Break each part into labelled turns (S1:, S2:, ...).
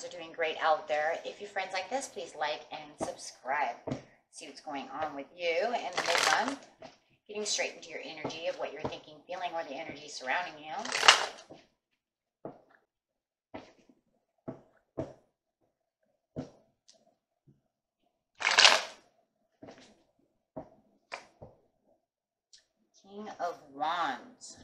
S1: friends are doing great out there. If your friends like this, please like and subscribe. See what's going on with you and the month. Getting straight into your energy of what you're thinking, feeling, or the energy surrounding you. King of Wands.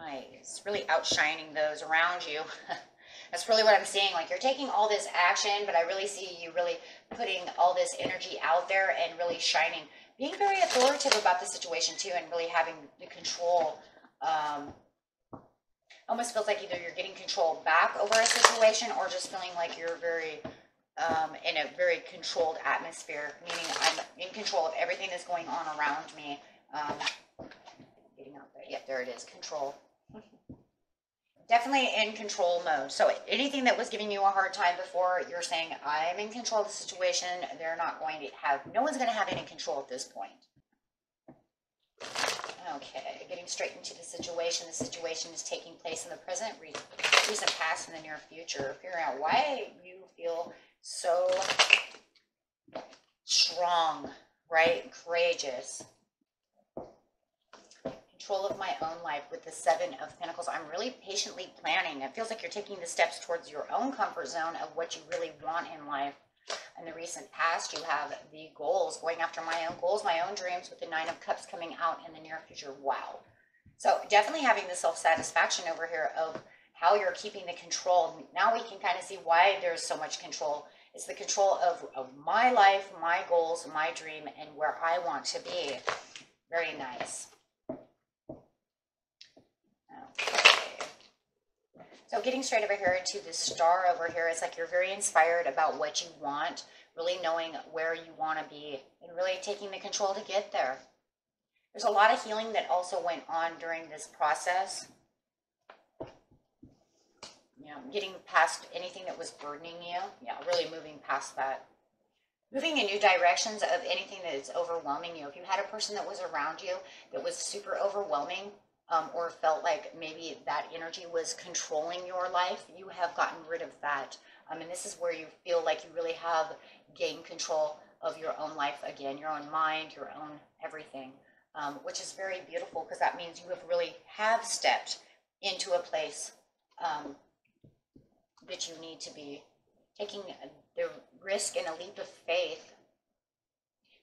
S1: Nice. Really outshining those around you. That's really what I'm seeing. Like you're taking all this action, but I really see you really putting all this energy out there and really shining. Being very authoritative about the situation too and really having the control. Um, almost feels like either you're getting control back over a situation or just feeling like you're very um, in a very controlled atmosphere, meaning I'm in control of everything that's going on around me. Um, getting out there. Yep, there it is. Control. Definitely in control mode. So anything that was giving you a hard time before, you're saying, I'm in control of the situation. They're not going to have, no one's going to have any control at this point. Okay, getting straight into the situation. The situation is taking place in the present, recent past, and the near future. Figuring out why you feel so strong, right? Courageous control of my own life with the Seven of Pentacles. I'm really patiently planning. It feels like you're taking the steps towards your own comfort zone of what you really want in life. In the recent past, you have the goals, going after my own goals, my own dreams with the Nine of Cups coming out in the near future. Wow. So definitely having the self-satisfaction over here of how you're keeping the control. Now we can kind of see why there's so much control. It's the control of, of my life, my goals, my dream, and where I want to be. Very nice. So getting straight over here to the star over here, it's like you're very inspired about what you want, really knowing where you want to be, and really taking the control to get there. There's a lot of healing that also went on during this process. Know, getting past anything that was burdening you. Yeah, really moving past that. Moving in new directions of anything that is overwhelming you. If you had a person that was around you that was super overwhelming, um, or felt like maybe that energy was controlling your life, you have gotten rid of that. Um, and this is where you feel like you really have gained control of your own life again, your own mind, your own everything, um, which is very beautiful because that means you have really have stepped into a place um, that you need to be taking the risk and a leap of faith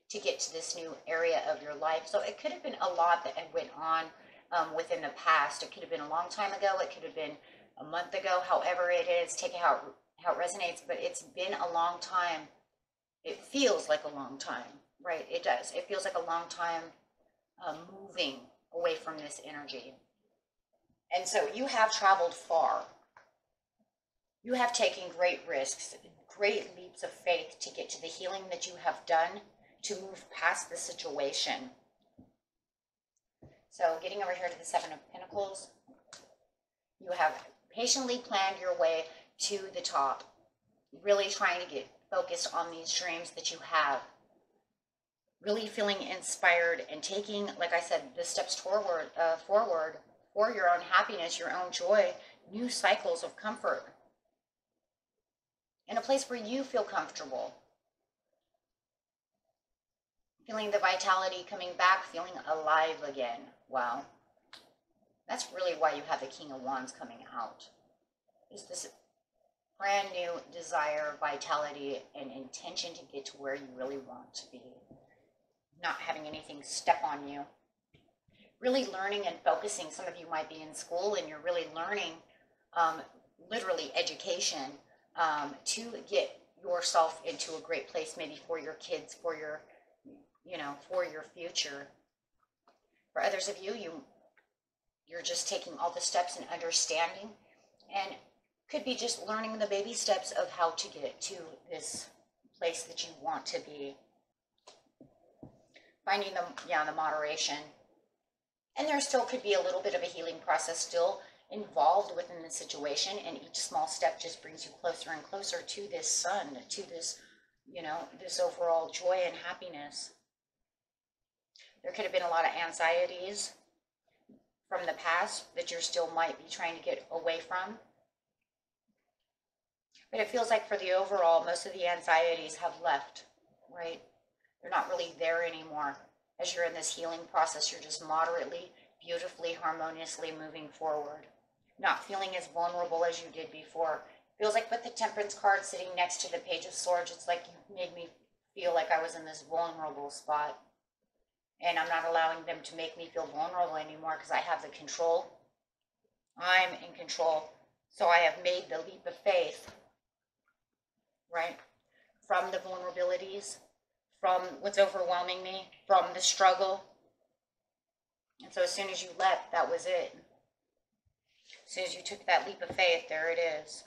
S1: to get to this new area of your life. So it could have been a lot that went on um, within the past. It could have been a long time ago. It could have been a month ago. However it is, take it how it, how it resonates. But it's been a long time. It feels like a long time, right? It does. It feels like a long time uh, moving away from this energy. And so you have traveled far. You have taken great risks, great leaps of faith to get to the healing that you have done to move past the situation. So getting over here to the Seven of Pentacles, you have patiently planned your way to the top, really trying to get focused on these dreams that you have. Really feeling inspired and taking, like I said, the steps forward, uh, forward for your own happiness, your own joy, new cycles of comfort. In a place where you feel comfortable. Feeling the vitality coming back, feeling alive again. Wow. That's really why you have the King of Wands coming out. Is this brand new desire, vitality, and intention to get to where you really want to be. Not having anything step on you. Really learning and focusing. Some of you might be in school and you're really learning, um, literally education, um, to get yourself into a great place, maybe for your kids, for your, you know, for your future. For others of you, you you're just taking all the steps and understanding and could be just learning the baby steps of how to get to this place that you want to be. Finding the yeah, the moderation. And there still could be a little bit of a healing process still involved within the situation and each small step just brings you closer and closer to this sun, to this, you know, this overall joy and happiness. There could have been a lot of anxieties from the past that you're still might be trying to get away from. But it feels like for the overall, most of the anxieties have left, right? They're not really there anymore. As you're in this healing process, you're just moderately, beautifully, harmoniously moving forward. Not feeling as vulnerable as you did before. Feels like with the temperance card sitting next to the page of swords, it's like you made me feel like I was in this vulnerable spot. And I'm not allowing them to make me feel vulnerable anymore because I have the control. I'm in control. So I have made the leap of faith, right? From the vulnerabilities, from what's overwhelming me, from the struggle. And so as soon as you let, that was it. As soon as you took that leap of faith, there it is.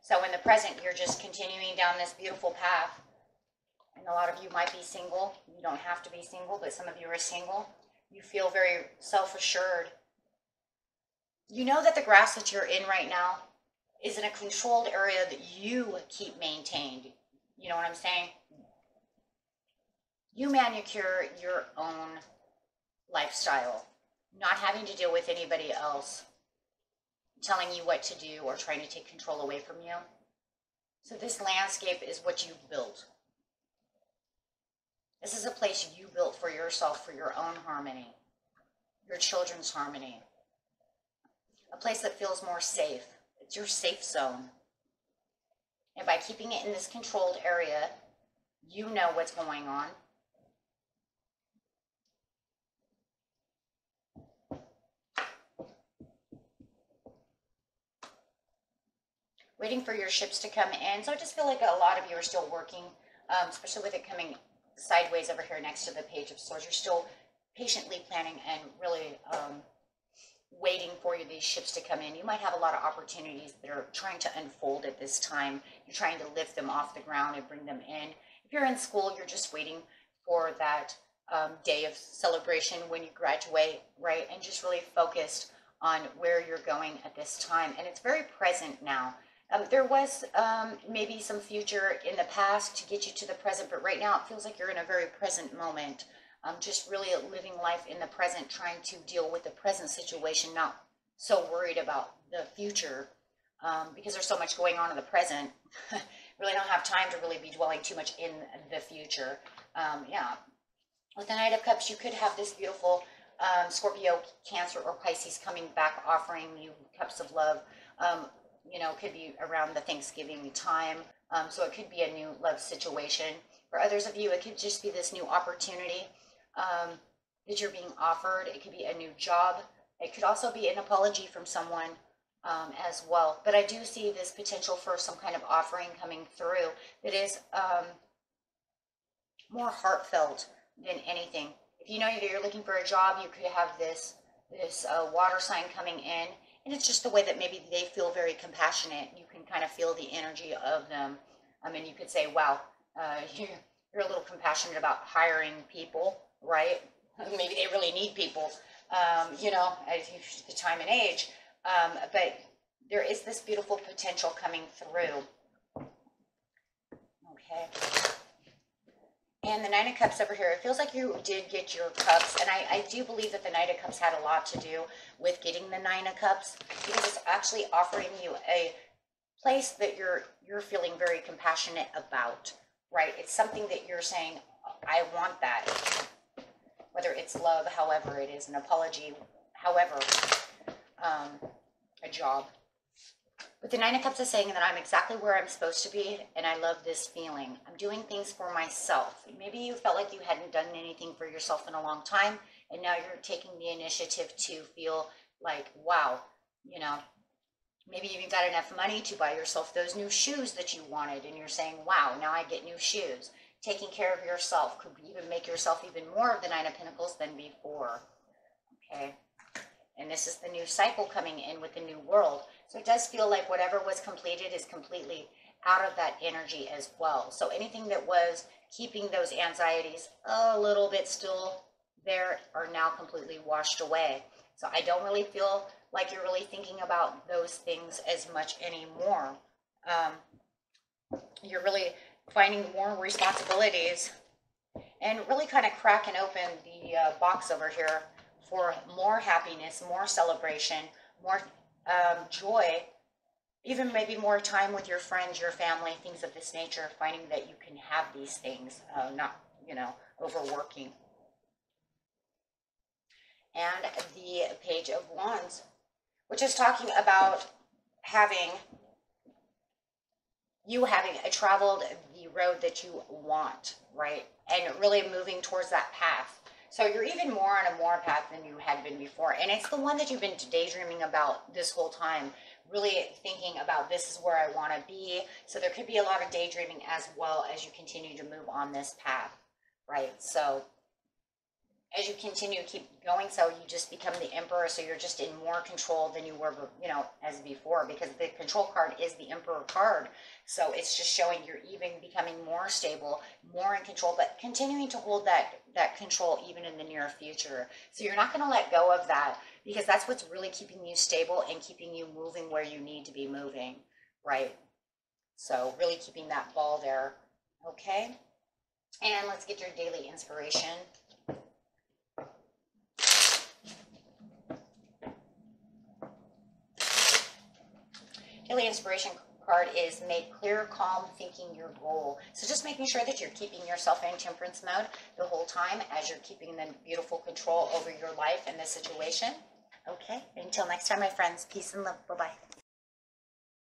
S1: So in the present, you're just continuing down this beautiful path. And a lot of you might be single. You don't have to be single, but some of you are single. You feel very self assured. You know that the grass that you're in right now is in a controlled area that you keep maintained. You know what I'm saying? You manicure your own lifestyle, not having to deal with anybody else telling you what to do or trying to take control away from you. So, this landscape is what you've built. This is a place you built for yourself, for your own harmony, your children's harmony. A place that feels more safe. It's your safe zone. And by keeping it in this controlled area, you know what's going on. Waiting for your ships to come in. So I just feel like a lot of you are still working, um, especially with it coming sideways over here next to the page of swords. You're still patiently planning and really um, waiting for you these ships to come in. You might have a lot of opportunities that are trying to unfold at this time. You're trying to lift them off the ground and bring them in. If you're in school, you're just waiting for that um, day of celebration when you graduate, right? And just really focused on where you're going at this time. And it's very present now. Um, there was um, maybe some future in the past to get you to the present, but right now it feels like you're in a very present moment. Um, just really living life in the present, trying to deal with the present situation, not so worried about the future um, because there's so much going on in the present. really don't have time to really be dwelling too much in the future. Um, yeah. With the Knight of Cups, you could have this beautiful um, Scorpio, Cancer, or Pisces coming back offering you cups of love. Um, you know, could be around the Thanksgiving time. Um, so it could be a new love situation. For others of you, it could just be this new opportunity um, that you're being offered. It could be a new job. It could also be an apology from someone um, as well. But I do see this potential for some kind of offering coming through that is um, more heartfelt than anything. If you know that you're looking for a job, you could have this this uh, water sign coming in, and it's just the way that maybe they feel very compassionate. You can kind of feel the energy of them. I mean, you could say, "Wow, uh, you're, you're a little compassionate about hiring people, right? maybe they really need people, um, you know, at the time and age." Um, but there is this beautiful potential coming through. Okay. And the Nine of Cups over here, it feels like you did get your cups. And I, I do believe that the Knight of Cups had a lot to do with getting the Nine of Cups because it's actually offering you a place that you're you're feeling very compassionate about, right? It's something that you're saying, I want that. Whether it's love, however it is, an apology, however, um, a job. But the Nine of Cups is saying that I'm exactly where I'm supposed to be, and I love this feeling. I'm doing things for myself. Maybe you felt like you hadn't done anything for yourself in a long time, and now you're taking the initiative to feel like, wow, you know, maybe you even got enough money to buy yourself those new shoes that you wanted, and you're saying, wow, now I get new shoes. Taking care of yourself could even make yourself even more of the Nine of Pentacles than before. Okay. And this is the new cycle coming in with the new world. So it does feel like whatever was completed is completely out of that energy as well. So anything that was keeping those anxieties a little bit still there are now completely washed away. So I don't really feel like you're really thinking about those things as much anymore. Um, you're really finding more responsibilities and really kind of cracking open the uh, box over here for more happiness, more celebration, more um, joy even maybe more time with your friends, your family, things of this nature, finding that you can have these things, uh, not, you know, overworking. And the Page of Wands, which is talking about having you having traveled the road that you want, right? And really moving towards that path. So you're even more on a more path than you had been before. And it's the one that you've been daydreaming about this whole time, really thinking about this is where I want to be. So there could be a lot of daydreaming as well as you continue to move on this path, right? So as you continue to keep going so you just become the emperor so you're just in more control than you were you know as before because the control card is the emperor card. So it's just showing you're even becoming more stable more in control but continuing to hold that that control even in the near future. So you're not going to let go of that because that's what's really keeping you stable and keeping you moving where you need to be moving right? So really keeping that ball there okay? And let's get your daily inspiration Daily inspiration card is make clear, calm thinking your goal. So just making sure that you're keeping yourself in temperance mode the whole time as you're keeping the beautiful control over your life and the situation. Okay, until next time, my friends, peace and love. Bye bye.